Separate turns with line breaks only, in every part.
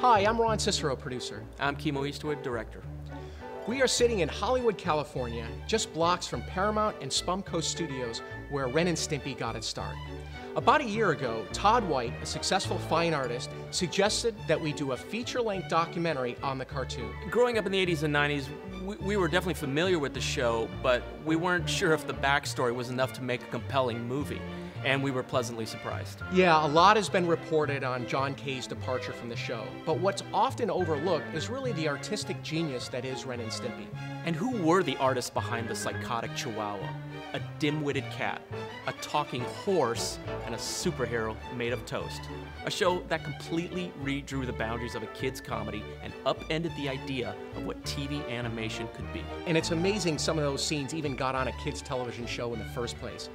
Hi, I'm Ron Cicero, producer.
I'm Kimo Easterwood, director.
We are sitting in Hollywood, California, just blocks from Paramount and Spumco Studios, where Ren and Stimpy got its start. About a year ago, Todd White, a successful fine artist, suggested that we do a feature length documentary on the cartoon.
Growing up in the 80s and 90s, we, we, were definitely familiar with the show, but we weren't sure if the backstory was enough to make a compelling movie and we were pleasantly surprised.
Yeah, a lot has been reported on John K's departure from the show, but what's often overlooked is really the artistic genius that is Ren and Stimpy.
And who were the artists behind the psychotic chihuahua? A dim witted cat, a talking horse, and a superhero made of toast. A show that completely redrew the boundaries of a kid's comedy and upended the idea of what TV animation could be.
And it's amazing some of those scenes even got on a kid's television show in the first place.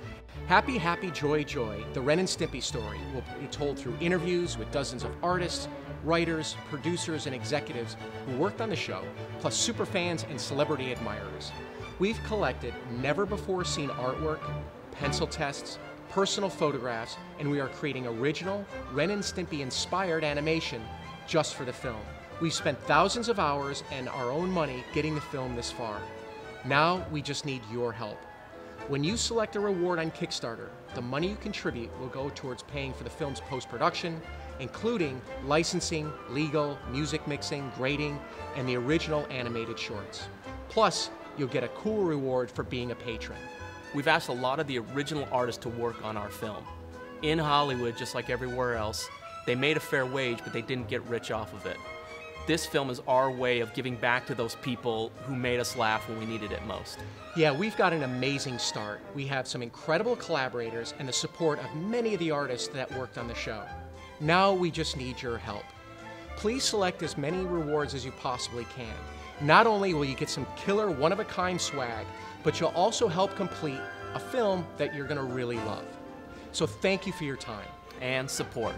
Happy, Happy, Joy, Joy, the Ren and Stimpy story will be told through interviews with dozens of artists, writers, producers, and executives who worked on the show, plus superfans and celebrity admirers. We've collected never before seen artwork, pencil tests, personal photographs, and we are creating original Ren and Stimpy inspired animation just for the film. We've spent thousands of hours and our own money getting the film this far. Now we just need your help. When you select a reward on Kickstarter, the money you contribute will go towards paying for the film's post production, including licensing, legal, music mixing, grading, and the original animated shorts. Plus, you'll get a cool reward for being a patron.
We've asked a lot of the original artists to work on our film. In Hollywood, just like everywhere else, they made a fair wage, but they didn't get rich off of it this film is our way of giving back to those people who made us laugh when we needed it most.
Yeah, we've got an amazing start. We have some incredible collaborators and the support of many of the artists that worked on the show. Now we just need your help. Please select as many rewards as you possibly can. Not only will you get some killer one of a kind swag, but you'll also help complete a film that you're going to really love. So thank you for your time
and support.